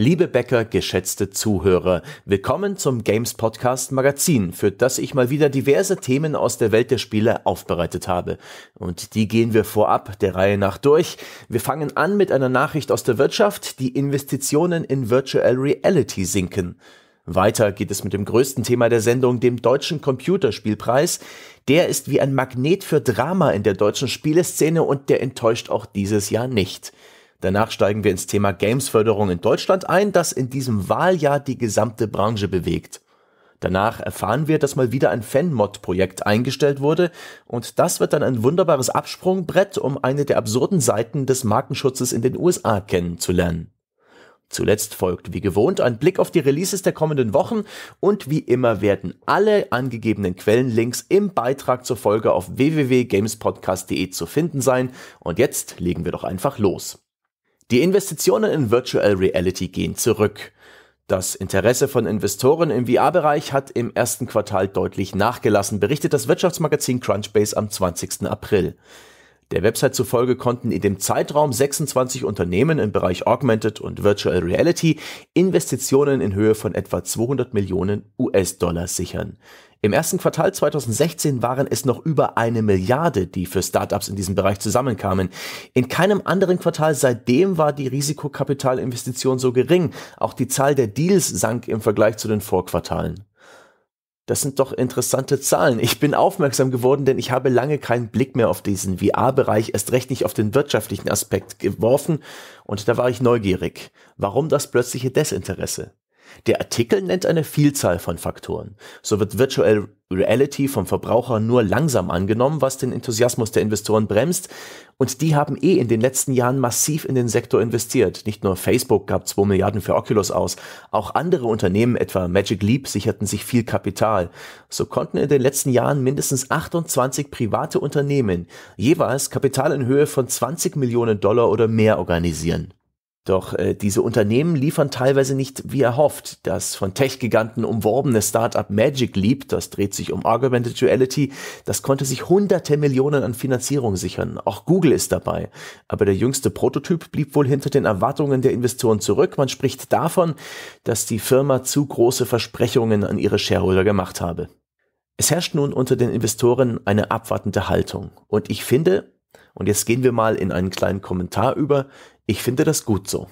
Liebe Bäcker, geschätzte Zuhörer, willkommen zum Games Podcast Magazin, für das ich mal wieder diverse Themen aus der Welt der Spiele aufbereitet habe. Und die gehen wir vorab der Reihe nach durch. Wir fangen an mit einer Nachricht aus der Wirtschaft, die Investitionen in Virtual Reality sinken. Weiter geht es mit dem größten Thema der Sendung, dem Deutschen Computerspielpreis. Der ist wie ein Magnet für Drama in der deutschen Spieleszene und der enttäuscht auch dieses Jahr nicht. Danach steigen wir ins Thema Gamesförderung in Deutschland ein, das in diesem Wahljahr die gesamte Branche bewegt. Danach erfahren wir, dass mal wieder ein Fanmod-Projekt eingestellt wurde und das wird dann ein wunderbares Absprungbrett, um eine der absurden Seiten des Markenschutzes in den USA kennenzulernen. Zuletzt folgt wie gewohnt ein Blick auf die Releases der kommenden Wochen und wie immer werden alle angegebenen Quellenlinks im Beitrag zur Folge auf www.gamespodcast.de zu finden sein und jetzt legen wir doch einfach los. Die Investitionen in Virtual Reality gehen zurück. Das Interesse von Investoren im VR-Bereich hat im ersten Quartal deutlich nachgelassen, berichtet das Wirtschaftsmagazin Crunchbase am 20. April. Der Website zufolge konnten in dem Zeitraum 26 Unternehmen im Bereich Augmented und Virtual Reality Investitionen in Höhe von etwa 200 Millionen US-Dollar sichern. Im ersten Quartal 2016 waren es noch über eine Milliarde, die für Startups in diesem Bereich zusammenkamen. In keinem anderen Quartal seitdem war die Risikokapitalinvestition so gering. Auch die Zahl der Deals sank im Vergleich zu den Vorquartalen. Das sind doch interessante Zahlen. Ich bin aufmerksam geworden, denn ich habe lange keinen Blick mehr auf diesen VR-Bereich, erst recht nicht auf den wirtschaftlichen Aspekt geworfen, und da war ich neugierig. Warum das plötzliche Desinteresse? Der Artikel nennt eine Vielzahl von Faktoren. So wird Virtual Reality vom Verbraucher nur langsam angenommen, was den Enthusiasmus der Investoren bremst. Und die haben eh in den letzten Jahren massiv in den Sektor investiert. Nicht nur Facebook gab 2 Milliarden für Oculus aus, auch andere Unternehmen, etwa Magic Leap, sicherten sich viel Kapital. So konnten in den letzten Jahren mindestens 28 private Unternehmen jeweils Kapital in Höhe von 20 Millionen Dollar oder mehr organisieren. Doch äh, diese Unternehmen liefern teilweise nicht wie erhofft. Das von Tech-Giganten umworbene Startup Magic Leap, das dreht sich um Augmented Reality, das konnte sich hunderte Millionen an Finanzierung sichern. Auch Google ist dabei. Aber der jüngste Prototyp blieb wohl hinter den Erwartungen der Investoren zurück. Man spricht davon, dass die Firma zu große Versprechungen an ihre Shareholder gemacht habe. Es herrscht nun unter den Investoren eine abwartende Haltung. Und ich finde, und jetzt gehen wir mal in einen kleinen Kommentar über, ich finde das gut so.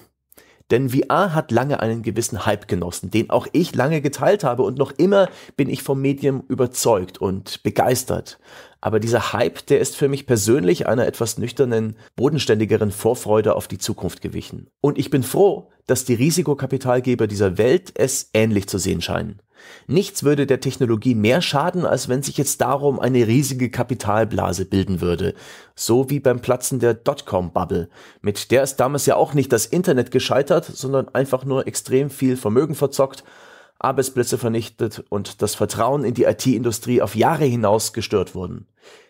Denn VR hat lange einen gewissen Hype genossen, den auch ich lange geteilt habe und noch immer bin ich vom Medium überzeugt und begeistert. Aber dieser Hype, der ist für mich persönlich einer etwas nüchternen, bodenständigeren Vorfreude auf die Zukunft gewichen. Und ich bin froh, dass die Risikokapitalgeber dieser Welt es ähnlich zu sehen scheinen. Nichts würde der Technologie mehr schaden, als wenn sich jetzt darum eine riesige Kapitalblase bilden würde. So wie beim Platzen der Dotcom-Bubble. Mit der ist damals ja auch nicht das Internet gescheitert, sondern einfach nur extrem viel Vermögen verzockt, Arbeitsplätze vernichtet und das Vertrauen in die IT-Industrie auf Jahre hinaus gestört wurden.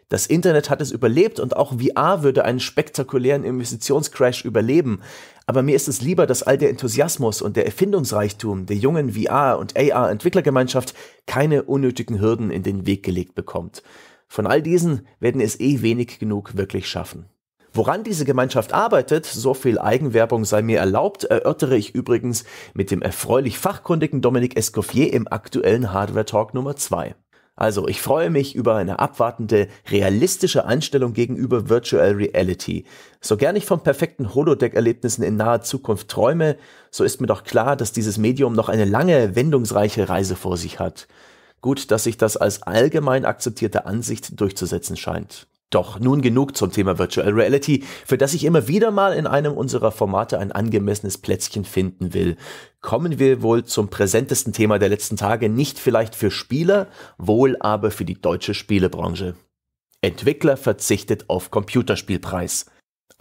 Das Internet hat es überlebt und auch VR würde einen spektakulären Investitionscrash überleben. Aber mir ist es lieber, dass all der Enthusiasmus und der Erfindungsreichtum der jungen VR- und AR-Entwicklergemeinschaft keine unnötigen Hürden in den Weg gelegt bekommt. Von all diesen werden es eh wenig genug wirklich schaffen. Woran diese Gemeinschaft arbeitet, so viel Eigenwerbung sei mir erlaubt, erörtere ich übrigens mit dem erfreulich fachkundigen Dominik Escoffier im aktuellen Hardware Talk Nummer 2. Also, ich freue mich über eine abwartende, realistische Einstellung gegenüber Virtual Reality. So gern ich von perfekten Holodeck-Erlebnissen in naher Zukunft träume, so ist mir doch klar, dass dieses Medium noch eine lange, wendungsreiche Reise vor sich hat. Gut, dass sich das als allgemein akzeptierte Ansicht durchzusetzen scheint. Doch nun genug zum Thema Virtual Reality, für das ich immer wieder mal in einem unserer Formate ein angemessenes Plätzchen finden will. Kommen wir wohl zum präsentesten Thema der letzten Tage, nicht vielleicht für Spieler, wohl aber für die deutsche Spielebranche. Entwickler verzichtet auf Computerspielpreis.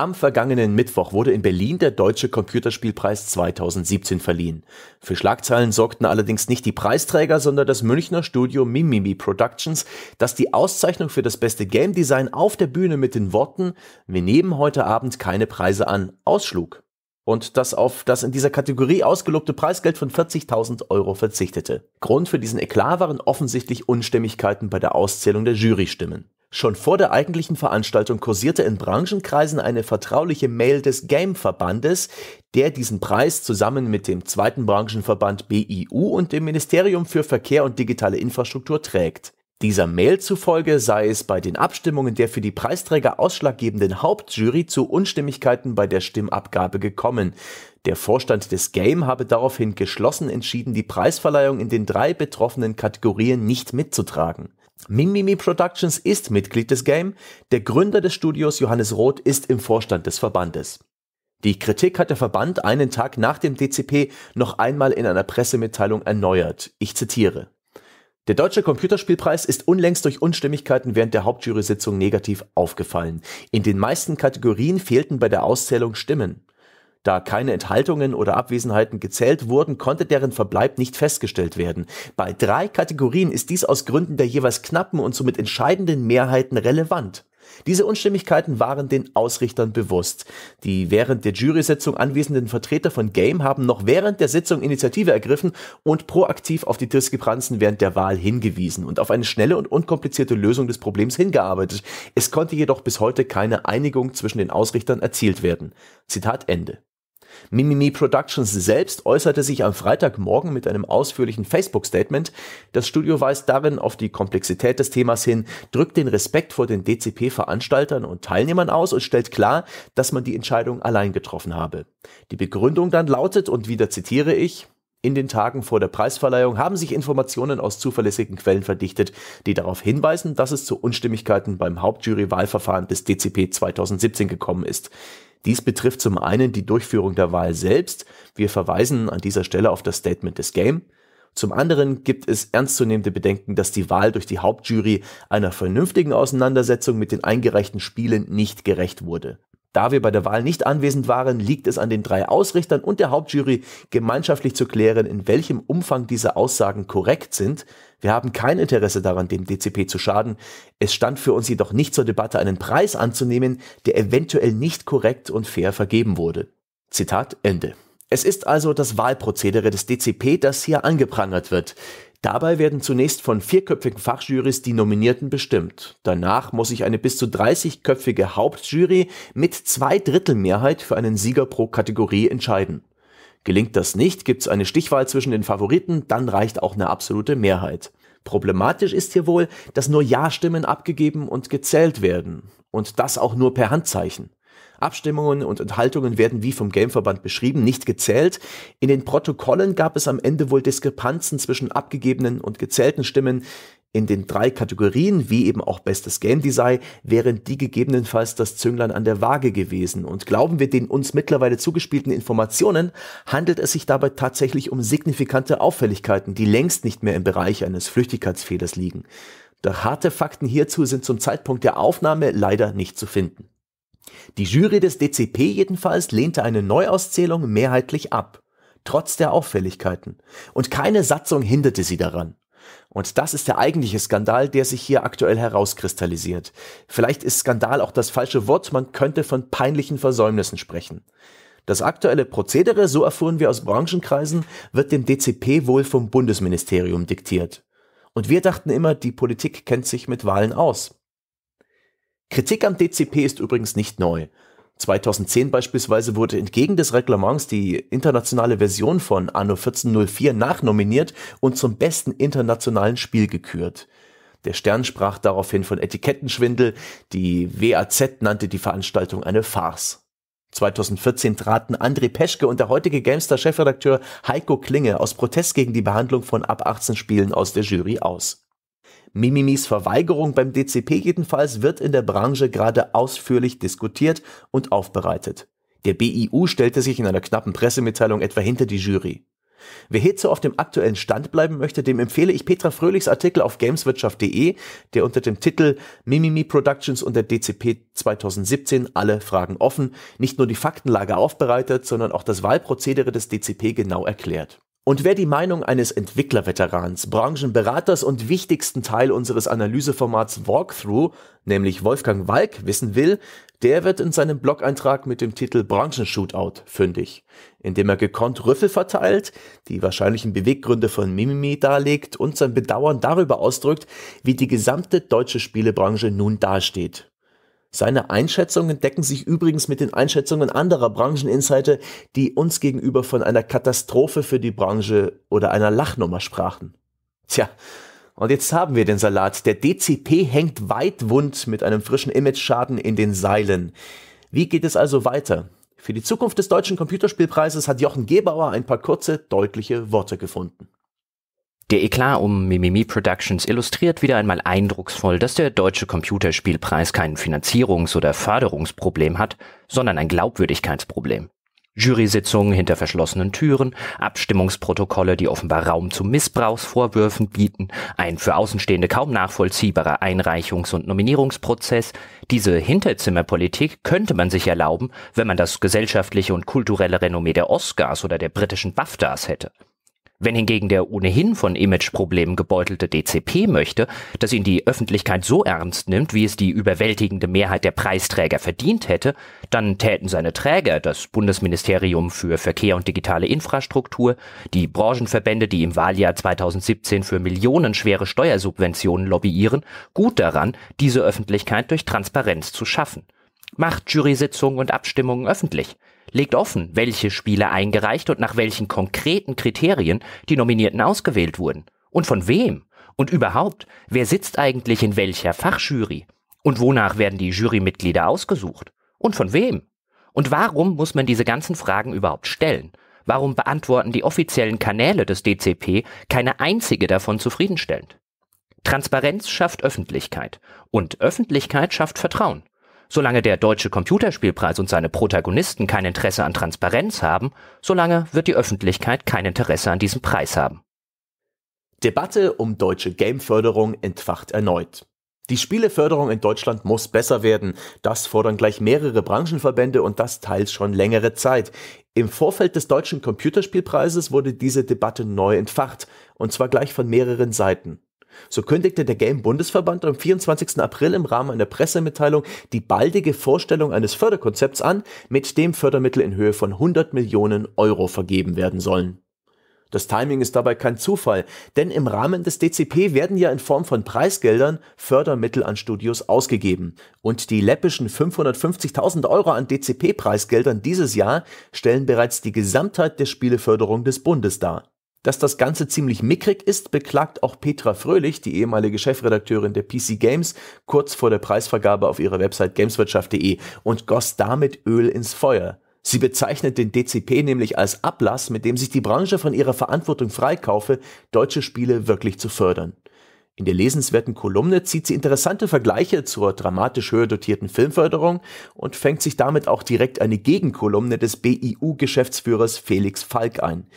Am vergangenen Mittwoch wurde in Berlin der Deutsche Computerspielpreis 2017 verliehen. Für Schlagzeilen sorgten allerdings nicht die Preisträger, sondern das Münchner Studio Mimimi Productions, das die Auszeichnung für das beste Game Design auf der Bühne mit den Worten Wir nehmen heute Abend keine Preise an ausschlug und das auf das in dieser Kategorie ausgelobte Preisgeld von 40.000 Euro verzichtete. Grund für diesen Eklat waren offensichtlich Unstimmigkeiten bei der Auszählung der Jurystimmen. Schon vor der eigentlichen Veranstaltung kursierte in Branchenkreisen eine vertrauliche Mail des Game-Verbandes, der diesen Preis zusammen mit dem zweiten Branchenverband BIU und dem Ministerium für Verkehr und digitale Infrastruktur trägt. Dieser Mail zufolge sei es bei den Abstimmungen der für die Preisträger ausschlaggebenden Hauptjury zu Unstimmigkeiten bei der Stimmabgabe gekommen. Der Vorstand des Game habe daraufhin geschlossen entschieden, die Preisverleihung in den drei betroffenen Kategorien nicht mitzutragen. Mimimi Productions ist Mitglied des Game, der Gründer des Studios Johannes Roth ist im Vorstand des Verbandes. Die Kritik hat der Verband einen Tag nach dem DCP noch einmal in einer Pressemitteilung erneuert. Ich zitiere. Der Deutsche Computerspielpreis ist unlängst durch Unstimmigkeiten während der Hauptjury-Sitzung negativ aufgefallen. In den meisten Kategorien fehlten bei der Auszählung Stimmen. Da keine Enthaltungen oder Abwesenheiten gezählt wurden, konnte deren Verbleib nicht festgestellt werden. Bei drei Kategorien ist dies aus Gründen der jeweils knappen und somit entscheidenden Mehrheiten relevant. Diese Unstimmigkeiten waren den Ausrichtern bewusst. Die während der Jury-Sitzung anwesenden Vertreter von Game haben noch während der Sitzung Initiative ergriffen und proaktiv auf die Diskrepanzen während der Wahl hingewiesen und auf eine schnelle und unkomplizierte Lösung des Problems hingearbeitet. Es konnte jedoch bis heute keine Einigung zwischen den Ausrichtern erzielt werden. Zitat Ende. Mimimi Productions selbst äußerte sich am Freitagmorgen mit einem ausführlichen Facebook-Statement. Das Studio weist darin auf die Komplexität des Themas hin, drückt den Respekt vor den DCP-Veranstaltern und Teilnehmern aus und stellt klar, dass man die Entscheidung allein getroffen habe. Die Begründung dann lautet, und wieder zitiere ich, in den Tagen vor der Preisverleihung haben sich Informationen aus zuverlässigen Quellen verdichtet, die darauf hinweisen, dass es zu Unstimmigkeiten beim Hauptjury-Wahlverfahren des DCP 2017 gekommen ist. Dies betrifft zum einen die Durchführung der Wahl selbst. Wir verweisen an dieser Stelle auf das Statement des Game. Zum anderen gibt es ernstzunehmende Bedenken, dass die Wahl durch die Hauptjury einer vernünftigen Auseinandersetzung mit den eingereichten Spielen nicht gerecht wurde. Da wir bei der Wahl nicht anwesend waren, liegt es an den drei Ausrichtern und der Hauptjury, gemeinschaftlich zu klären, in welchem Umfang diese Aussagen korrekt sind. Wir haben kein Interesse daran, dem DCP zu schaden. Es stand für uns jedoch nicht zur Debatte, einen Preis anzunehmen, der eventuell nicht korrekt und fair vergeben wurde. Zitat Ende. Es ist also das Wahlprozedere des DCP, das hier angeprangert wird. Dabei werden zunächst von vierköpfigen Fachjurys die Nominierten bestimmt. Danach muss sich eine bis zu 30-köpfige Hauptjury mit zwei Drittel Mehrheit für einen Sieger pro Kategorie entscheiden. Gelingt das nicht, gibt es eine Stichwahl zwischen den Favoriten, dann reicht auch eine absolute Mehrheit. Problematisch ist hier wohl, dass nur Ja-Stimmen abgegeben und gezählt werden. Und das auch nur per Handzeichen. Abstimmungen und Enthaltungen werden wie vom Gameverband beschrieben nicht gezählt. In den Protokollen gab es am Ende wohl Diskrepanzen zwischen abgegebenen und gezählten Stimmen in den drei Kategorien, wie eben auch bestes Game Design, wären die gegebenenfalls das Zünglein an der Waage gewesen. Und glauben wir den uns mittlerweile zugespielten Informationen, handelt es sich dabei tatsächlich um signifikante Auffälligkeiten, die längst nicht mehr im Bereich eines Flüchtigkeitsfehlers liegen. Doch harte Fakten hierzu sind zum Zeitpunkt der Aufnahme leider nicht zu finden. Die Jury des DCP jedenfalls lehnte eine Neuauszählung mehrheitlich ab, trotz der Auffälligkeiten. Und keine Satzung hinderte sie daran. Und das ist der eigentliche Skandal, der sich hier aktuell herauskristallisiert. Vielleicht ist Skandal auch das falsche Wort, man könnte von peinlichen Versäumnissen sprechen. Das aktuelle Prozedere, so erfuhren wir aus Branchenkreisen, wird dem DCP wohl vom Bundesministerium diktiert. Und wir dachten immer, die Politik kennt sich mit Wahlen aus. Kritik am DCP ist übrigens nicht neu. 2010 beispielsweise wurde entgegen des Reglements die internationale Version von Anno 1404 nachnominiert und zum besten internationalen Spiel gekürt. Der Stern sprach daraufhin von Etikettenschwindel, die WAZ nannte die Veranstaltung eine Farce. 2014 traten André Peschke und der heutige Gamestar-Chefredakteur Heiko Klinge aus Protest gegen die Behandlung von ab 18 Spielen aus der Jury aus. Mimimis Verweigerung beim DCP jedenfalls wird in der Branche gerade ausführlich diskutiert und aufbereitet. Der BIU stellte sich in einer knappen Pressemitteilung etwa hinter die Jury. Wer hierzu auf dem aktuellen Stand bleiben möchte, dem empfehle ich Petra Fröhlichs Artikel auf gameswirtschaft.de, der unter dem Titel Mimimi Productions und der DCP 2017 alle Fragen offen nicht nur die Faktenlage aufbereitet, sondern auch das Wahlprozedere des DCP genau erklärt. Und wer die Meinung eines Entwicklerveterans, Branchenberaters und wichtigsten Teil unseres Analyseformats Walkthrough, nämlich Wolfgang Walk, wissen will, der wird in seinem Blog-Eintrag mit dem Titel Branchenshootout fündig, indem er gekonnt Rüffel verteilt, die wahrscheinlichen Beweggründe von Mimimi darlegt und sein Bedauern darüber ausdrückt, wie die gesamte deutsche Spielebranche nun dasteht. Seine Einschätzungen decken sich übrigens mit den Einschätzungen anderer Brancheninsider, die uns gegenüber von einer Katastrophe für die Branche oder einer Lachnummer sprachen. Tja, und jetzt haben wir den Salat. Der DCP hängt weit wund mit einem frischen Image-Schaden in den Seilen. Wie geht es also weiter? Für die Zukunft des deutschen Computerspielpreises hat Jochen Gebauer ein paar kurze, deutliche Worte gefunden. Der Eklat um Mimimi Productions illustriert wieder einmal eindrucksvoll, dass der Deutsche Computerspielpreis kein Finanzierungs- oder Förderungsproblem hat, sondern ein Glaubwürdigkeitsproblem. Jury-Sitzungen hinter verschlossenen Türen, Abstimmungsprotokolle, die offenbar Raum zu Missbrauchsvorwürfen bieten, ein für Außenstehende kaum nachvollziehbarer Einreichungs- und Nominierungsprozess. Diese Hinterzimmerpolitik könnte man sich erlauben, wenn man das gesellschaftliche und kulturelle Renommee der Oscars oder der britischen BAFTAs hätte. Wenn hingegen der ohnehin von Imageproblemen gebeutelte DCP möchte, dass ihn die Öffentlichkeit so ernst nimmt, wie es die überwältigende Mehrheit der Preisträger verdient hätte, dann täten seine Träger, das Bundesministerium für Verkehr und digitale Infrastruktur, die Branchenverbände, die im Wahljahr 2017 für millionenschwere Steuersubventionen lobbyieren, gut daran, diese Öffentlichkeit durch Transparenz zu schaffen. Macht Jury-Sitzungen und Abstimmungen öffentlich legt offen, welche Spiele eingereicht und nach welchen konkreten Kriterien die Nominierten ausgewählt wurden. Und von wem? Und überhaupt, wer sitzt eigentlich in welcher Fachjury? Und wonach werden die Jurymitglieder ausgesucht? Und von wem? Und warum muss man diese ganzen Fragen überhaupt stellen? Warum beantworten die offiziellen Kanäle des DCP keine einzige davon zufriedenstellend? Transparenz schafft Öffentlichkeit und Öffentlichkeit schafft Vertrauen. Solange der Deutsche Computerspielpreis und seine Protagonisten kein Interesse an Transparenz haben, solange wird die Öffentlichkeit kein Interesse an diesem Preis haben. Debatte um deutsche Gameförderung entfacht erneut. Die Spieleförderung in Deutschland muss besser werden. Das fordern gleich mehrere Branchenverbände und das teils schon längere Zeit. Im Vorfeld des Deutschen Computerspielpreises wurde diese Debatte neu entfacht, und zwar gleich von mehreren Seiten. So kündigte der Game-Bundesverband am 24. April im Rahmen einer Pressemitteilung die baldige Vorstellung eines Förderkonzepts an, mit dem Fördermittel in Höhe von 100 Millionen Euro vergeben werden sollen. Das Timing ist dabei kein Zufall, denn im Rahmen des DCP werden ja in Form von Preisgeldern Fördermittel an Studios ausgegeben. Und die läppischen 550.000 Euro an DCP-Preisgeldern dieses Jahr stellen bereits die Gesamtheit der Spieleförderung des Bundes dar. Dass das Ganze ziemlich mickrig ist, beklagt auch Petra Fröhlich, die ehemalige Chefredakteurin der PC Games, kurz vor der Preisvergabe auf ihrer Website gameswirtschaft.de und goss damit Öl ins Feuer. Sie bezeichnet den DCP nämlich als Ablass, mit dem sich die Branche von ihrer Verantwortung freikaufe, deutsche Spiele wirklich zu fördern. In der lesenswerten Kolumne zieht sie interessante Vergleiche zur dramatisch höher dotierten Filmförderung und fängt sich damit auch direkt eine Gegenkolumne des BIU-Geschäftsführers Felix Falk ein.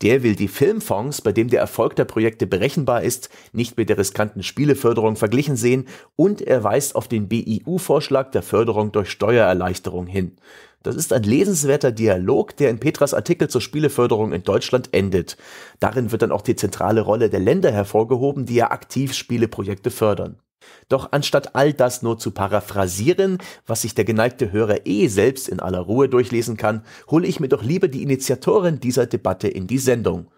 Der will die Filmfonds, bei dem der Erfolg der Projekte berechenbar ist, nicht mit der riskanten Spieleförderung verglichen sehen und er weist auf den BIU-Vorschlag der Förderung durch Steuererleichterung hin. Das ist ein lesenswerter Dialog, der in Petras Artikel zur Spieleförderung in Deutschland endet. Darin wird dann auch die zentrale Rolle der Länder hervorgehoben, die ja aktiv Spieleprojekte fördern. Doch anstatt all das nur zu paraphrasieren, was sich der geneigte Hörer eh selbst in aller Ruhe durchlesen kann, hole ich mir doch lieber die Initiatorin dieser Debatte in die Sendung.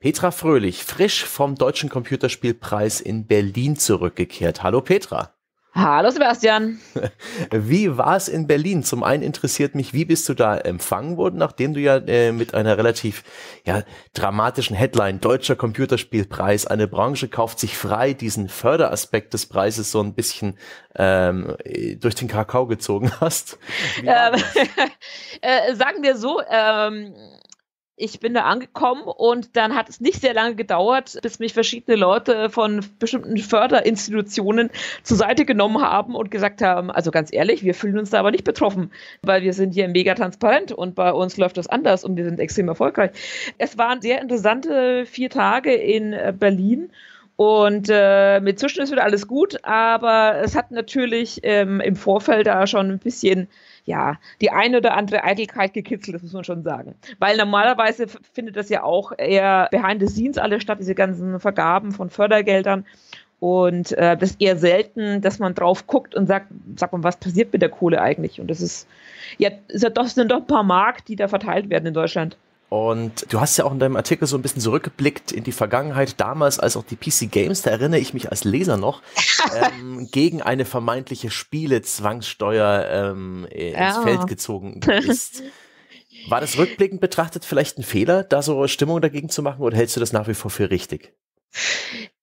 Petra Fröhlich, frisch vom Deutschen Computerspielpreis in Berlin zurückgekehrt. Hallo Petra. Hallo Sebastian. Wie war es in Berlin? Zum einen interessiert mich, wie bist du da empfangen worden, nachdem du ja äh, mit einer relativ ja, dramatischen Headline Deutscher Computerspielpreis, eine Branche kauft sich frei, diesen Förderaspekt des Preises so ein bisschen ähm, durch den Kakao gezogen hast? Ähm, äh, sagen wir so, ähm, ich bin da angekommen und dann hat es nicht sehr lange gedauert, bis mich verschiedene Leute von bestimmten Förderinstitutionen zur Seite genommen haben und gesagt haben, also ganz ehrlich, wir fühlen uns da aber nicht betroffen, weil wir sind hier mega transparent und bei uns läuft das anders und wir sind extrem erfolgreich. Es waren sehr interessante vier Tage in äh, Berlin. Und äh, mit Zwischen ist wieder alles gut, aber es hat natürlich ähm, im Vorfeld da schon ein bisschen ja, die eine oder andere Eitelkeit gekitzelt, das muss man schon sagen. Weil normalerweise findet das ja auch eher behind the scenes alles statt, diese ganzen Vergaben von Fördergeldern. Und äh, das ist eher selten, dass man drauf guckt und sagt, sagt man, was passiert mit der Kohle eigentlich? Und das ist, ja, ist sind doch ein paar Mark, die da verteilt werden in Deutschland. Und du hast ja auch in deinem Artikel so ein bisschen zurückgeblickt in die Vergangenheit, damals als auch die PC Games, da erinnere ich mich als Leser noch, ähm, gegen eine vermeintliche Spiele-Zwangssteuer ähm, ins ja. Feld gezogen ist. War das rückblickend betrachtet vielleicht ein Fehler, da so Stimmung dagegen zu machen oder hältst du das nach wie vor für richtig?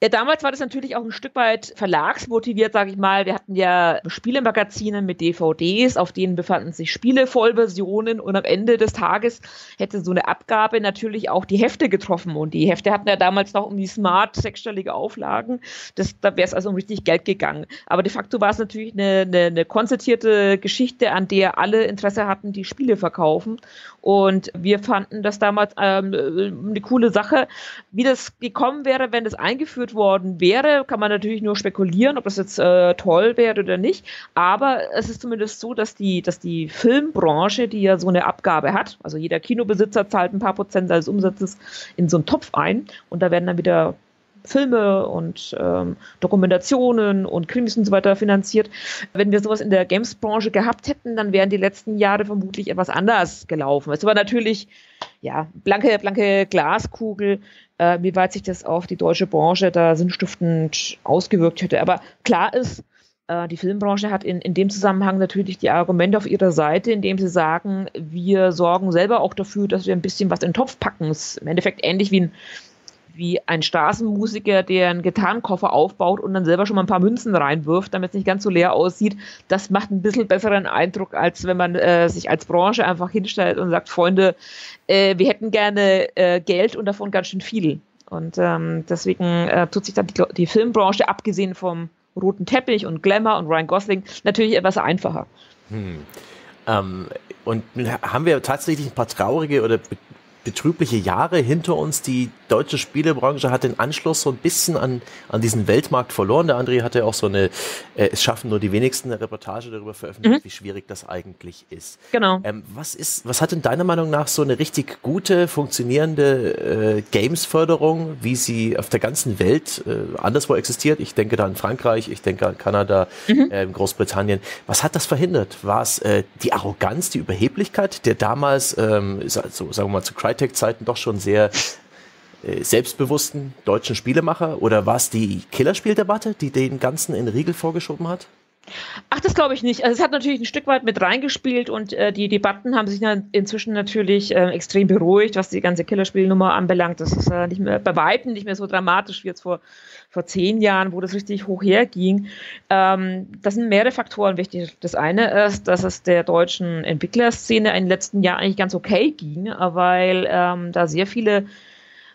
Ja, damals war das natürlich auch ein Stück weit verlagsmotiviert, sage ich mal. Wir hatten ja Spielemagazine mit DVDs, auf denen befanden sich Spielevollversionen und am Ende des Tages hätte so eine Abgabe natürlich auch die Hefte getroffen und die Hefte hatten ja damals noch um die smart sechsstellige Auflagen. Das, da wäre es also um richtig Geld gegangen. Aber de facto war es natürlich eine, eine, eine konzertierte Geschichte, an der alle Interesse hatten, die Spiele verkaufen. Und wir fanden das damals ähm, eine coole Sache. Wie das gekommen wäre, wenn das eingeführt worden wäre, kann man natürlich nur spekulieren, ob das jetzt äh, toll wäre oder nicht. Aber es ist zumindest so, dass die, dass die Filmbranche, die ja so eine Abgabe hat, also jeder Kinobesitzer zahlt ein paar Prozent seines Umsatzes in so einen Topf ein und da werden dann wieder Filme und ähm, Dokumentationen und Krimis und so weiter finanziert. Wenn wir sowas in der Games-Branche gehabt hätten, dann wären die letzten Jahre vermutlich etwas anders gelaufen. Es war natürlich, ja, blanke, blanke Glaskugel, äh, wie weit sich das auf die deutsche Branche da sinnstiftend ausgewirkt hätte. Aber klar ist, äh, die Filmbranche hat in, in dem Zusammenhang natürlich die Argumente auf ihrer Seite, indem sie sagen, wir sorgen selber auch dafür, dass wir ein bisschen was in den Topf packen. Ist Im Endeffekt ähnlich wie ein wie ein Straßenmusiker, der einen Gitarrenkoffer aufbaut und dann selber schon mal ein paar Münzen reinwirft, damit es nicht ganz so leer aussieht. Das macht ein bisschen besseren Eindruck, als wenn man äh, sich als Branche einfach hinstellt und sagt, Freunde, äh, wir hätten gerne äh, Geld und davon ganz schön viel. Und ähm, deswegen äh, tut sich dann die, die Filmbranche, abgesehen vom roten Teppich und Glamour und Ryan Gosling, natürlich etwas einfacher. Hm. Ähm, und haben wir tatsächlich ein paar traurige oder betrübliche Jahre hinter uns. Die deutsche Spielebranche hat den Anschluss so ein bisschen an, an diesen Weltmarkt verloren. Der André hatte auch so eine, äh, es schaffen nur die wenigsten eine Reportage darüber veröffentlicht, mhm. wie schwierig das eigentlich ist. Genau. Ähm, was ist, was hat in deiner Meinung nach so eine richtig gute, funktionierende äh, Games-Förderung, wie sie auf der ganzen Welt äh, anderswo existiert? Ich denke da an Frankreich, ich denke an Kanada, mhm. äh, Großbritannien. Was hat das verhindert? War es äh, die Arroganz, die Überheblichkeit, der damals, ähm, so, sagen wir mal, zu Crytek Crytek-Zeiten doch schon sehr äh, selbstbewussten deutschen Spielemacher? Oder war es die Killerspieldebatte, die den Ganzen in Riegel vorgeschoben hat? Ach, das glaube ich nicht. Also es hat natürlich ein Stück weit mit reingespielt und äh, die Debatten haben sich inzwischen natürlich äh, extrem beruhigt, was die ganze Killerspielnummer anbelangt. Das ist äh, nicht mehr bei weitem nicht mehr so dramatisch wie jetzt vor, vor zehn Jahren, wo das richtig hoch herging. Ähm, das sind mehrere Faktoren wichtig. Das eine ist, dass es der deutschen Entwicklerszene in den letzten Jahren eigentlich ganz okay ging, weil ähm, da sehr viele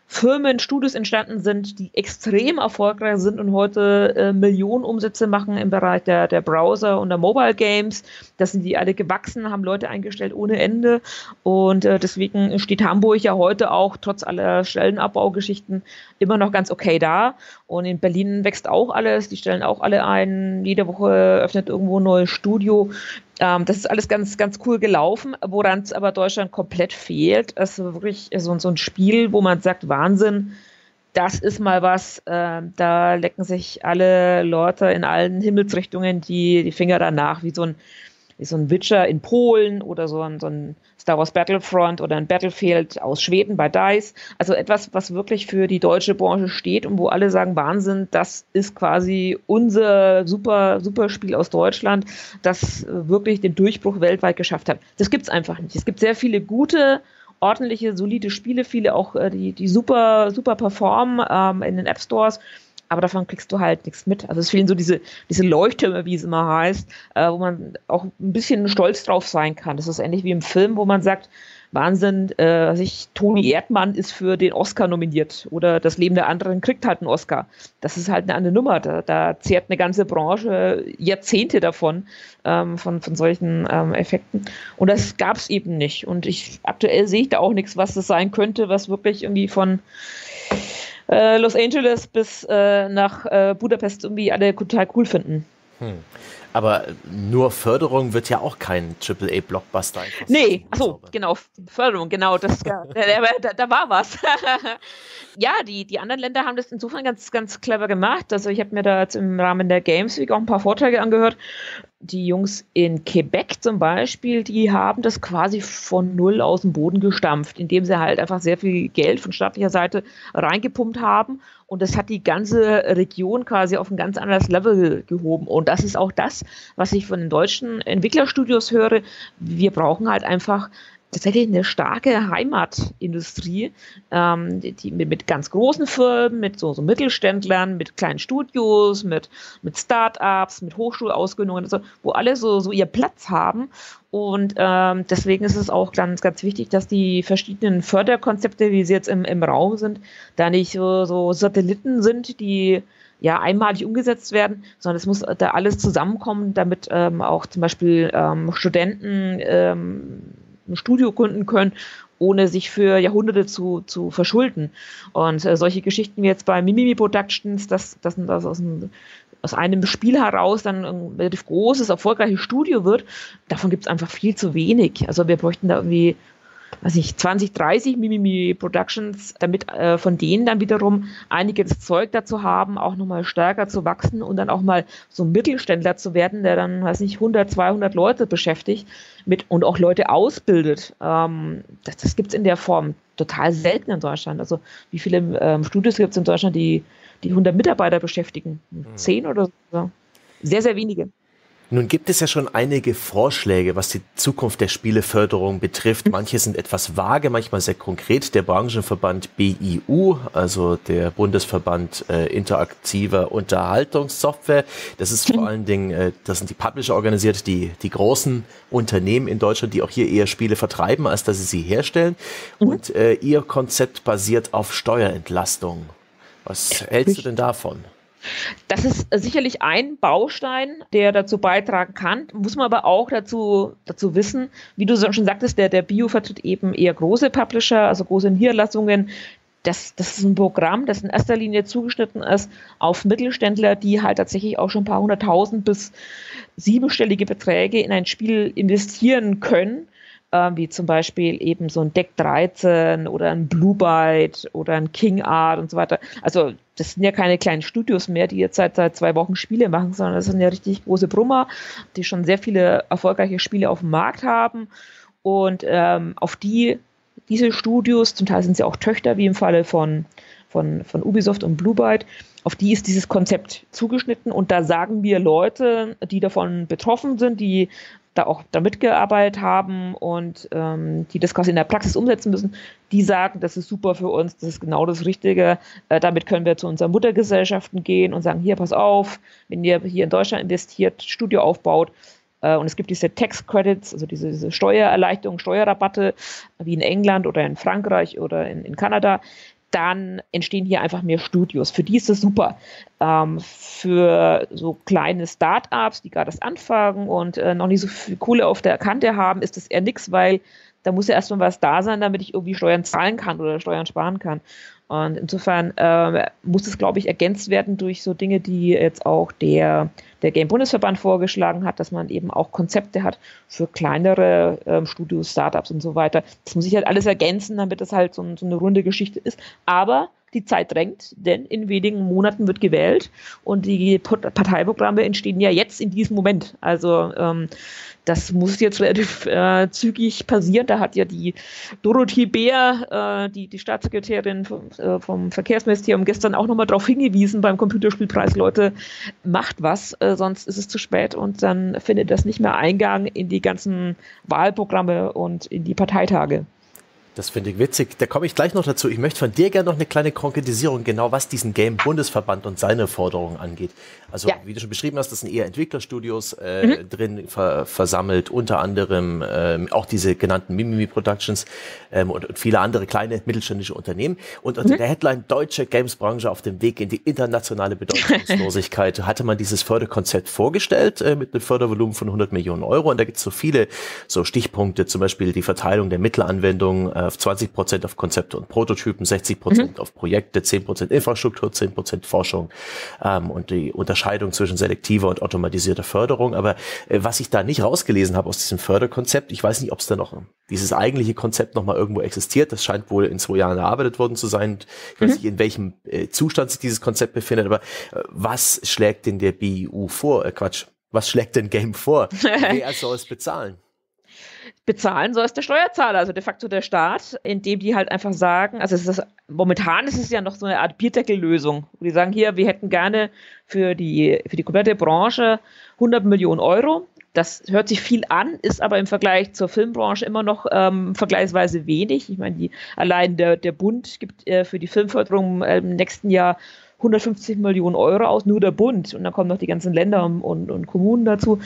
Firmen, Studios entstanden sind, die extrem erfolgreich sind und heute äh, Millionen Umsätze machen im Bereich der, der Browser und der Mobile Games. Das sind die alle gewachsen, haben Leute eingestellt ohne Ende. Und äh, deswegen steht Hamburg ja heute auch trotz aller Stellenabbaugeschichten immer noch ganz okay da. Und in Berlin wächst auch alles, die stellen auch alle ein. Jede Woche öffnet irgendwo ein neues Studio. Ähm, das ist alles ganz, ganz cool gelaufen, woran es aber Deutschland komplett fehlt. ist wirklich so, so ein Spiel, wo man sagt, Wahnsinn, das ist mal was, äh, da lecken sich alle Leute in allen Himmelsrichtungen die, die Finger danach, wie so ein wie so ein Witcher in Polen oder so ein, so ein Star Wars Battlefront oder ein Battlefield aus Schweden bei DICE. Also etwas, was wirklich für die deutsche Branche steht und wo alle sagen, Wahnsinn, das ist quasi unser super, super Spiel aus Deutschland, das wirklich den Durchbruch weltweit geschafft hat. Das gibt es einfach nicht. Es gibt sehr viele gute, ordentliche, solide Spiele, viele auch, äh, die, die super, super performen ähm, in den App Stores aber davon kriegst du halt nichts mit. Also es fehlen so diese, diese Leuchttürme, wie es immer heißt, äh, wo man auch ein bisschen stolz drauf sein kann. Das ist ähnlich wie im Film, wo man sagt, Wahnsinn, äh, sich Toni Erdmann ist für den Oscar nominiert oder das Leben der anderen kriegt halt einen Oscar. Das ist halt eine andere Nummer. Da, da zehrt eine ganze Branche Jahrzehnte davon, ähm, von, von solchen ähm, Effekten. Und das gab es eben nicht. Und ich aktuell sehe ich da auch nichts, was das sein könnte, was wirklich irgendwie von äh, Los Angeles bis äh, nach äh, Budapest irgendwie alle total cool finden. Hm. Aber nur Förderung wird ja auch kein AAA-Blockbuster. Nee, achso, genau, Förderung, genau, das, da, da, da war was. ja, die, die anderen Länder haben das insofern ganz, ganz clever gemacht. Also ich habe mir da jetzt im Rahmen der Games Week auch ein paar Vorträge angehört. Die Jungs in Quebec zum Beispiel, die haben das quasi von null aus dem Boden gestampft, indem sie halt einfach sehr viel Geld von staatlicher Seite reingepumpt haben. Und das hat die ganze Region quasi auf ein ganz anderes Level gehoben. Und das ist auch das, was ich von den deutschen Entwicklerstudios höre. Wir brauchen halt einfach tatsächlich eine starke Heimatindustrie, ähm, die, mit, mit, ganz großen Firmen, mit so, so, Mittelständlern, mit kleinen Studios, mit, mit Start-ups, mit Hochschulausgründungen, also, wo alle so, so ihr Platz haben. Und ähm, deswegen ist es auch ganz, ganz wichtig, dass die verschiedenen Förderkonzepte, wie sie jetzt im, im Raum sind, da nicht so, so Satelliten sind, die ja einmalig umgesetzt werden, sondern es muss da alles zusammenkommen, damit ähm, auch zum Beispiel ähm, Studenten ähm, ein Studio gründen können, ohne sich für Jahrhunderte zu, zu verschulden. Und äh, solche Geschichten wie jetzt bei Mimimi Productions, dass das, das aus, einem, aus einem Spiel heraus dann ein relativ großes, erfolgreiches Studio wird, davon gibt es einfach viel zu wenig. Also wir bräuchten da irgendwie weiß ich, 20, 30 Mimimi Productions, damit äh, von denen dann wiederum einige das Zeug dazu haben, auch nochmal stärker zu wachsen und dann auch mal so ein Mittelständler zu werden, der dann, weiß nicht, 100, 200 Leute beschäftigt mit und auch Leute ausbildet. Ähm, das das gibt es in der Form total selten in Deutschland. Also wie viele ähm, Studios gibt es in Deutschland, die, die 100 Mitarbeiter beschäftigen? Mhm. Zehn oder so? Sehr, sehr wenige. Nun gibt es ja schon einige Vorschläge, was die Zukunft der Spieleförderung betrifft. Mhm. Manche sind etwas vage, manchmal sehr konkret. Der Branchenverband BIU, also der Bundesverband äh, interaktiver Unterhaltungssoftware, das ist vor allen Dingen, äh, das sind die Publisher organisiert, die, die großen Unternehmen in Deutschland, die auch hier eher Spiele vertreiben, als dass sie sie herstellen. Mhm. Und äh, ihr Konzept basiert auf Steuerentlastung. Was hältst du denn davon? Das ist sicherlich ein Baustein, der dazu beitragen kann. Muss man aber auch dazu, dazu wissen, wie du schon sagtest, der, der Bio vertritt eben eher große Publisher, also große Niederlassungen. Das, das ist ein Programm, das in erster Linie zugeschnitten ist auf Mittelständler, die halt tatsächlich auch schon ein paar hunderttausend bis siebenstellige Beträge in ein Spiel investieren können äh, wie zum Beispiel eben so ein Deck 13 oder ein Blue Byte oder ein King Art und so weiter. Also das sind ja keine kleinen Studios mehr, die jetzt seit, seit zwei Wochen Spiele machen, sondern das sind ja richtig große Brummer, die schon sehr viele erfolgreiche Spiele auf dem Markt haben. Und ähm, auf die, diese Studios, zum Teil sind sie auch Töchter, wie im Falle von, von, von Ubisoft und Blue Byte, auf die ist dieses Konzept zugeschnitten und da sagen wir Leute, die davon betroffen sind, die da auch da mitgearbeitet haben und ähm, die das quasi in der Praxis umsetzen müssen, die sagen, das ist super für uns, das ist genau das Richtige. Äh, damit können wir zu unseren Muttergesellschaften gehen und sagen, hier, pass auf, wenn ihr hier in Deutschland investiert, Studio aufbaut, äh, und es gibt diese Tax Credits, also diese, diese Steuererleichterungen, Steuerrabatte, wie in England oder in Frankreich oder in, in Kanada dann entstehen hier einfach mehr Studios. Für die ist das super. Ähm, für so kleine Start-ups, die gerade das anfangen und äh, noch nicht so viel Kohle auf der Kante haben, ist das eher nichts, weil da muss ja erstmal was da sein, damit ich irgendwie Steuern zahlen kann oder Steuern sparen kann. Und insofern äh, muss es, glaube ich, ergänzt werden durch so Dinge, die jetzt auch der, der Game-Bundesverband vorgeschlagen hat, dass man eben auch Konzepte hat für kleinere ähm, Studios, Startups und so weiter. Das muss ich halt alles ergänzen, damit das halt so, so eine runde Geschichte ist. Aber die Zeit drängt, denn in wenigen Monaten wird gewählt und die Parteiprogramme entstehen ja jetzt in diesem Moment. Also ähm, das muss jetzt relativ äh, zügig passieren. Da hat ja die Dorothee Beer, äh, die, die Staatssekretärin vom, äh, vom Verkehrsministerium, gestern auch nochmal darauf hingewiesen beim Computerspielpreis, Leute, macht was, äh, sonst ist es zu spät und dann findet das nicht mehr Eingang in die ganzen Wahlprogramme und in die Parteitage. Das finde ich witzig. Da komme ich gleich noch dazu. Ich möchte von dir gerne noch eine kleine Konkretisierung, genau was diesen Game-Bundesverband und seine Forderungen angeht. Also, ja. wie du schon beschrieben hast, das sind eher Entwicklerstudios äh, mhm. drin ver versammelt, unter anderem ähm, auch diese genannten Mimimi Productions ähm, und, und, viele andere kleine mittelständische Unternehmen. Und unter mhm. der Headline Deutsche Games-Branche auf dem Weg in die internationale Bedeutungslosigkeit hatte man dieses Förderkonzept vorgestellt äh, mit einem Fördervolumen von 100 Millionen Euro. Und da gibt es so viele so Stichpunkte, zum Beispiel die Verteilung der Mittelanwendung äh, 20 Prozent auf Konzepte und Prototypen, 60 Prozent mhm. auf Projekte, 10 Prozent Infrastruktur, 10 Prozent Forschung ähm, und die Unterscheidung zwischen selektiver und automatisierter Förderung. Aber äh, was ich da nicht rausgelesen habe aus diesem Förderkonzept, ich weiß nicht, ob es da noch dieses eigentliche Konzept noch mal irgendwo existiert. Das scheint wohl in zwei Jahren erarbeitet worden zu sein. Ich weiß mhm. nicht, in welchem äh, Zustand sich dieses Konzept befindet, aber äh, was schlägt denn der BIU vor? Äh, Quatsch, was schlägt denn Game vor? Wer soll es bezahlen? Bezahlen soll es der Steuerzahler, also de facto der Staat, indem die halt einfach sagen, also ist momentan ist es ja noch so eine Art Bierdeckellösung. Die sagen hier, wir hätten gerne für die, für die komplette Branche 100 Millionen Euro. Das hört sich viel an, ist aber im Vergleich zur Filmbranche immer noch ähm, vergleichsweise wenig. Ich meine, die, allein der, der Bund gibt äh, für die Filmförderung äh, im nächsten Jahr 150 Millionen Euro aus, nur der Bund. Und dann kommen noch die ganzen Länder und, und, Kommunen dazu.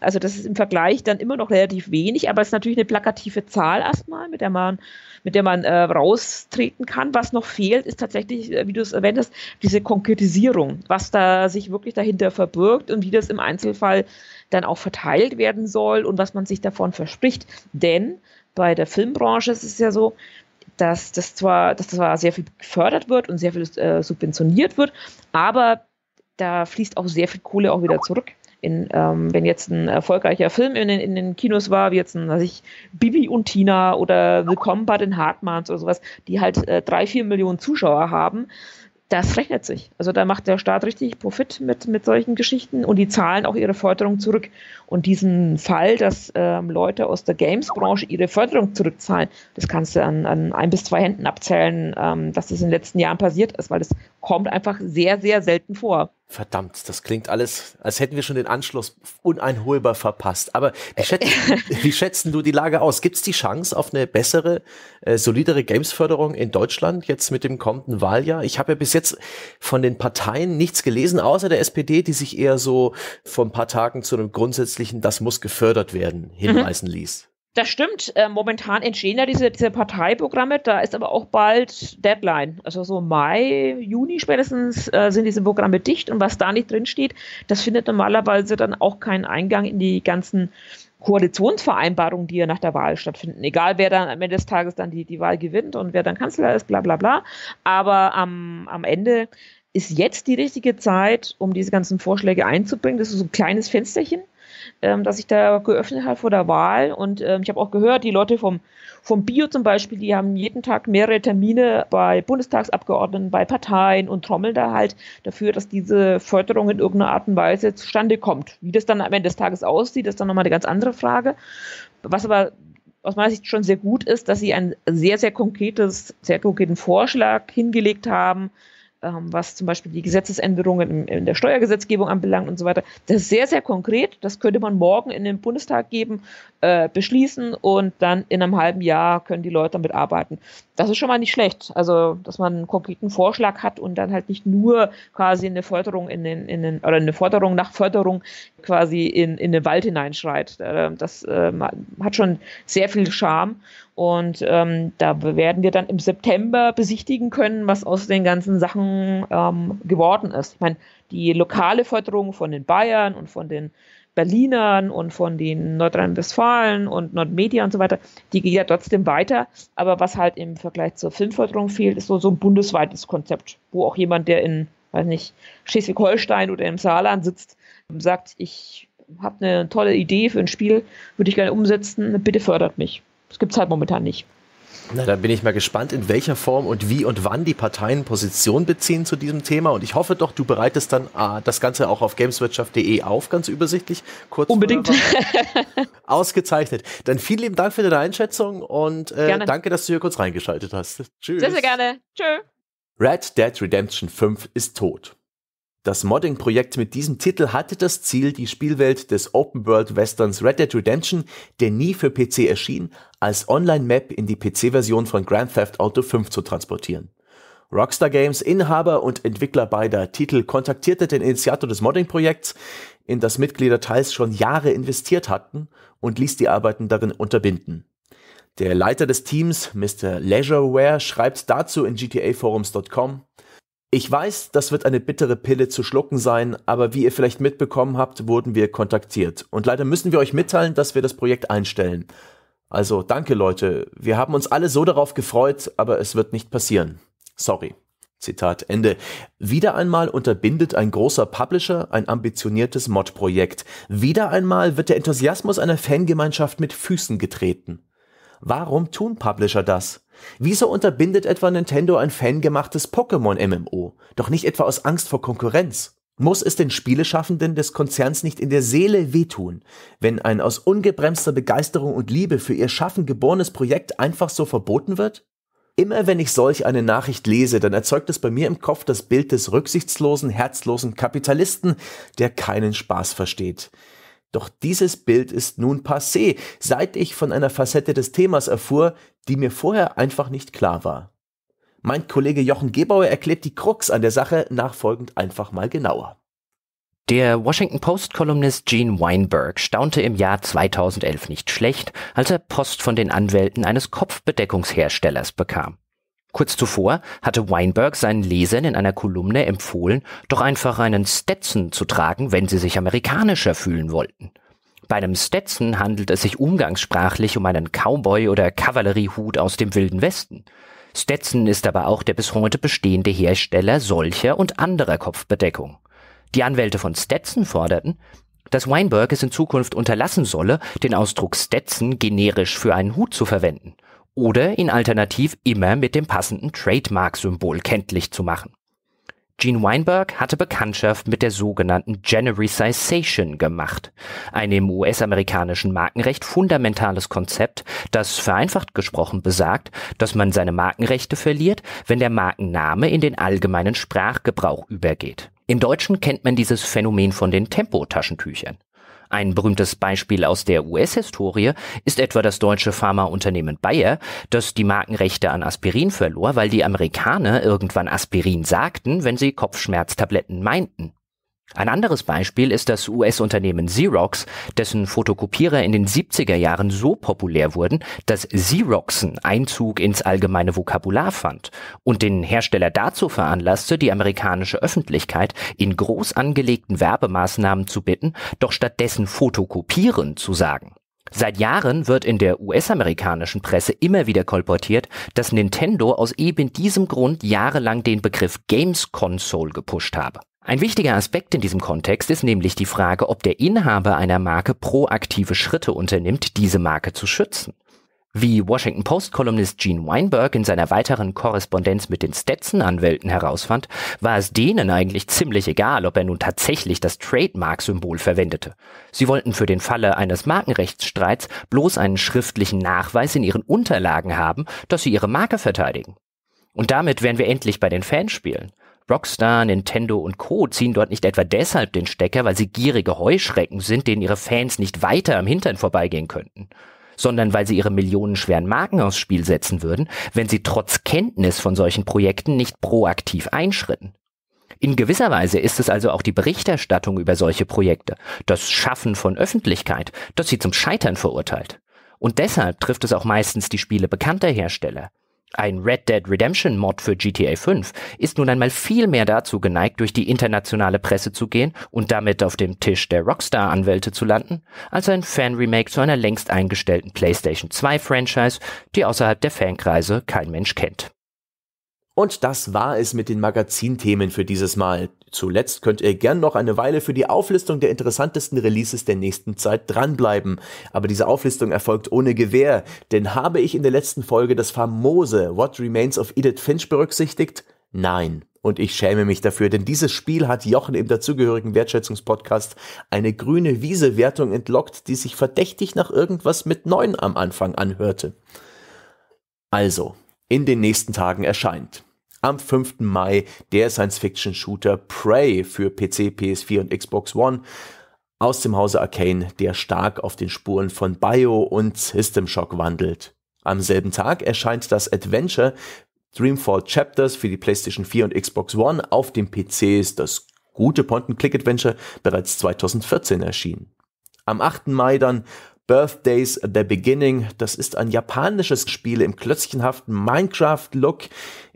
Also das ist im Vergleich dann immer noch relativ wenig, aber es ist natürlich eine plakative Zahl erstmal, mit der man, mit der man äh, raustreten kann. Was noch fehlt, ist tatsächlich, äh, wie du es erwähnt hast, diese Konkretisierung, was da sich wirklich dahinter verbirgt und wie das im Einzelfall dann auch verteilt werden soll und was man sich davon verspricht. Denn bei der Filmbranche ist es ja so, dass das zwar, dass das zwar sehr viel gefördert wird und sehr viel äh, subventioniert wird, aber da fließt auch sehr viel Kohle auch wieder zurück. In, ähm, wenn jetzt ein erfolgreicher Film in den, in den Kinos war, wie jetzt ein, weiß ich, Bibi und Tina oder Willkommen bei den Hartmanns oder sowas, die halt äh, drei, vier Millionen Zuschauer haben, das rechnet sich. Also da macht der Staat richtig Profit mit, mit solchen Geschichten und die zahlen auch ihre Förderung zurück. Und diesen Fall, dass ähm, Leute aus der Games-Branche ihre Förderung zurückzahlen, das kannst du an, an ein bis zwei Händen abzählen, ähm, dass das in den letzten Jahren passiert ist, weil das kommt einfach sehr, sehr selten vor. Verdammt, das klingt alles, als hätten wir schon den Anschluss uneinholbar verpasst. Aber wie, schätzt, wie schätzen du die Lage aus? Gibt es die Chance auf eine bessere, äh, solidere Gamesförderung in Deutschland jetzt mit dem kommenden Wahljahr? Ich habe ja bis jetzt von den Parteien nichts gelesen, außer der SPD, die sich eher so vor ein paar Tagen zu einem grundsätzlichen, das muss gefördert werden, hinweisen mhm. ließ. Das stimmt. Äh, momentan entstehen ja diese, diese Parteiprogramme. Da ist aber auch bald Deadline. Also so Mai, Juni spätestens äh, sind diese Programme dicht. Und was da nicht drin steht, das findet normalerweise dann auch keinen Eingang in die ganzen Koalitionsvereinbarungen, die ja nach der Wahl stattfinden. Egal, wer dann am Ende des Tages dann die, die Wahl gewinnt und wer dann Kanzler ist, bla bla bla. Aber am, am Ende ist jetzt die richtige Zeit, um diese ganzen Vorschläge einzubringen. Das ist so ein kleines Fensterchen ähm, das sich da geöffnet hat vor der Wahl. Und ähm, ich habe auch gehört, die Leute vom, vom Bio zum Beispiel, die haben jeden Tag mehrere Termine bei Bundestagsabgeordneten, bei Parteien und trommeln da halt dafür, dass diese Förderung in irgendeiner Art und Weise zustande kommt. Wie das dann am Ende des Tages aussieht, ist dann nochmal eine ganz andere Frage. Was aber aus meiner Sicht schon sehr gut ist, dass sie ein sehr, sehr konkretes, sehr konkreten Vorschlag hingelegt haben, was zum Beispiel die Gesetzesänderungen in, in, der Steuergesetzgebung anbelangt und so weiter. Das ist sehr, sehr konkret. Das könnte man morgen in den Bundestag geben, äh, beschließen und dann in einem halben Jahr können die Leute damit arbeiten. Das ist schon mal nicht schlecht. Also, dass man einen konkreten Vorschlag hat und dann halt nicht nur quasi eine Förderung in den, in den oder eine Forderung nach Förderung quasi in, in den Wald hineinschreit. Äh, das äh, hat schon sehr viel Charme. Und ähm, da werden wir dann im September besichtigen können, was aus den ganzen Sachen ähm, geworden ist. Ich meine, die lokale Förderung von den Bayern und von den Berlinern und von den Nordrhein-Westfalen und Nordmedia und so weiter, die geht ja trotzdem weiter. Aber was halt im Vergleich zur Filmförderung fehlt, ist so, so ein bundesweites Konzept, wo auch jemand, der in, weiß nicht, Schleswig-Holstein oder im Saarland sitzt, sagt, ich habe eine tolle Idee für ein Spiel, würde ich gerne umsetzen, bitte fördert mich. Das gibt es halt momentan nicht. Na, dann bin ich mal gespannt, in welcher Form und wie und wann die Parteien Position beziehen zu diesem Thema. Und ich hoffe doch, du bereitest dann ah, das Ganze auch auf gameswirtschaft.de auf, ganz übersichtlich. Kurz Unbedingt. Ausgezeichnet. Dann vielen lieben Dank für deine Einschätzung und äh, danke, dass du hier kurz reingeschaltet hast. Tschüss. Sehr, sehr gerne. Tschö. Red Dead Redemption 5 ist tot. Das Modding-Projekt mit diesem Titel hatte das Ziel, die Spielwelt des Open-World-Westerns Red Dead Redemption, der nie für PC erschien, als Online-Map in die PC-Version von Grand Theft Auto 5 zu transportieren. Rockstar Games, Inhaber und Entwickler beider Titel, kontaktierte den Initiator des Modding-Projekts, in das Mitglieder teils schon Jahre investiert hatten, und ließ die Arbeiten darin unterbinden. Der Leiter des Teams, Mr. Leisureware, schreibt dazu in gtaforums.com, ich weiß, das wird eine bittere Pille zu schlucken sein, aber wie ihr vielleicht mitbekommen habt, wurden wir kontaktiert. Und leider müssen wir euch mitteilen, dass wir das Projekt einstellen. Also danke Leute, wir haben uns alle so darauf gefreut, aber es wird nicht passieren. Sorry. Zitat Ende. Wieder einmal unterbindet ein großer Publisher ein ambitioniertes Mod-Projekt. Wieder einmal wird der Enthusiasmus einer Fangemeinschaft mit Füßen getreten. Warum tun Publisher das? Wieso unterbindet etwa Nintendo ein fangemachtes Pokémon-MMO? Doch nicht etwa aus Angst vor Konkurrenz. Muss es den Spieleschaffenden des Konzerns nicht in der Seele wehtun, wenn ein aus ungebremster Begeisterung und Liebe für ihr Schaffen geborenes Projekt einfach so verboten wird? Immer wenn ich solch eine Nachricht lese, dann erzeugt es bei mir im Kopf das Bild des rücksichtslosen, herzlosen Kapitalisten, der keinen Spaß versteht. Doch dieses Bild ist nun passé, seit ich von einer Facette des Themas erfuhr, die mir vorher einfach nicht klar war. Mein Kollege Jochen Gebauer erklärt die Krux an der Sache nachfolgend einfach mal genauer. Der Washington Post-Kolumnist Gene Weinberg staunte im Jahr 2011 nicht schlecht, als er Post von den Anwälten eines Kopfbedeckungsherstellers bekam. Kurz zuvor hatte Weinberg seinen Lesern in einer Kolumne empfohlen, doch einfach einen Stetson zu tragen, wenn sie sich amerikanischer fühlen wollten. Bei einem Stetson handelt es sich umgangssprachlich um einen Cowboy- oder Kavalleriehut aus dem Wilden Westen. Stetson ist aber auch der bis heute bestehende Hersteller solcher und anderer Kopfbedeckung. Die Anwälte von Stetson forderten, dass Weinberg es in Zukunft unterlassen solle, den Ausdruck Stetson generisch für einen Hut zu verwenden oder ihn alternativ immer mit dem passenden Trademark-Symbol kenntlich zu machen. Gene Weinberg hatte Bekanntschaft mit der sogenannten Genericization gemacht, einem im US-amerikanischen Markenrecht fundamentales Konzept, das vereinfacht gesprochen besagt, dass man seine Markenrechte verliert, wenn der Markenname in den allgemeinen Sprachgebrauch übergeht. Im Deutschen kennt man dieses Phänomen von den Tempo-Taschentüchern. Ein berühmtes Beispiel aus der US-Historie ist etwa das deutsche Pharmaunternehmen Bayer, das die Markenrechte an Aspirin verlor, weil die Amerikaner irgendwann Aspirin sagten, wenn sie Kopfschmerztabletten meinten. Ein anderes Beispiel ist das US-Unternehmen Xerox, dessen Fotokopierer in den 70er Jahren so populär wurden, dass Xeroxen Einzug ins allgemeine Vokabular fand und den Hersteller dazu veranlasste, die amerikanische Öffentlichkeit in groß angelegten Werbemaßnahmen zu bitten, doch stattdessen fotokopieren zu sagen. Seit Jahren wird in der US-amerikanischen Presse immer wieder kolportiert, dass Nintendo aus eben diesem Grund jahrelang den Begriff Games Console gepusht habe. Ein wichtiger Aspekt in diesem Kontext ist nämlich die Frage, ob der Inhaber einer Marke proaktive Schritte unternimmt, diese Marke zu schützen. Wie Washington Post-Kolumnist Gene Weinberg in seiner weiteren Korrespondenz mit den Stetson-Anwälten herausfand, war es denen eigentlich ziemlich egal, ob er nun tatsächlich das Trademark-Symbol verwendete. Sie wollten für den Falle eines Markenrechtsstreits bloß einen schriftlichen Nachweis in ihren Unterlagen haben, dass sie ihre Marke verteidigen. Und damit wären wir endlich bei den Fanspielen. Rockstar, Nintendo und Co. ziehen dort nicht etwa deshalb den Stecker, weil sie gierige Heuschrecken sind, denen ihre Fans nicht weiter am Hintern vorbeigehen könnten sondern weil sie ihre millionenschweren Marken aufs Spiel setzen würden, wenn sie trotz Kenntnis von solchen Projekten nicht proaktiv einschritten. In gewisser Weise ist es also auch die Berichterstattung über solche Projekte, das Schaffen von Öffentlichkeit, das sie zum Scheitern verurteilt. Und deshalb trifft es auch meistens die Spiele bekannter Hersteller, ein Red Dead Redemption Mod für GTA 5 ist nun einmal viel mehr dazu geneigt, durch die internationale Presse zu gehen und damit auf dem Tisch der Rockstar-Anwälte zu landen, als ein Fan-Remake zu einer längst eingestellten PlayStation 2 Franchise, die außerhalb der Fankreise kein Mensch kennt. Und das war es mit den Magazinthemen für dieses Mal. Zuletzt könnt ihr gern noch eine Weile für die Auflistung der interessantesten Releases der nächsten Zeit dranbleiben. Aber diese Auflistung erfolgt ohne Gewähr, denn habe ich in der letzten Folge das famose What Remains of Edith Finch berücksichtigt? Nein. Und ich schäme mich dafür, denn dieses Spiel hat Jochen im dazugehörigen Wertschätzungspodcast eine grüne Wiese-Wertung entlockt, die sich verdächtig nach irgendwas mit neun am Anfang anhörte. Also, in den nächsten Tagen erscheint am 5. Mai der Science-Fiction-Shooter Prey für PC, PS4 und Xbox One aus dem Hause Arcane, der stark auf den Spuren von Bio und System Shock wandelt. Am selben Tag erscheint das Adventure Dreamfall Chapters für die PlayStation 4 und Xbox One. Auf dem PC ist das gute Point-and-Click-Adventure bereits 2014 erschienen. Am 8. Mai dann Birthdays The Beginning. Das ist ein japanisches Spiel im klötzchenhaften Minecraft-Look,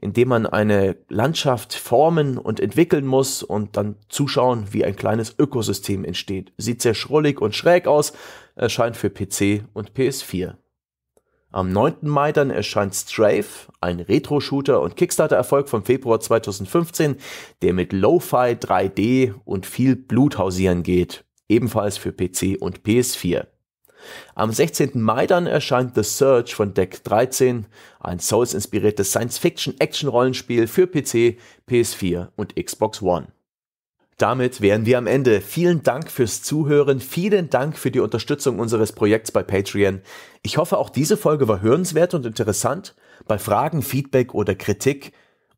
in dem man eine Landschaft formen und entwickeln muss und dann zuschauen, wie ein kleines Ökosystem entsteht. Sieht sehr schrullig und schräg aus, erscheint für PC und PS4. Am 9. Mai dann erscheint Strafe, ein Retro-Shooter und Kickstarter-Erfolg vom Februar 2015, der mit Lo-Fi 3D und viel Blut hausieren geht, ebenfalls für PC und PS4. Am 16. Mai dann erscheint The Search von Deck 13, ein Souls-inspiriertes Science-Fiction-Action-Rollenspiel für PC, PS4 und Xbox One. Damit wären wir am Ende. Vielen Dank fürs Zuhören. Vielen Dank für die Unterstützung unseres Projekts bei Patreon. Ich hoffe, auch diese Folge war hörenswert und interessant. Bei Fragen, Feedback oder Kritik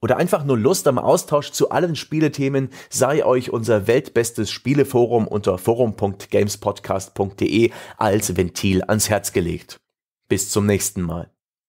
oder einfach nur Lust am Austausch zu allen Spielethemen sei euch unser weltbestes Spieleforum unter forum.gamespodcast.de als Ventil ans Herz gelegt. Bis zum nächsten Mal.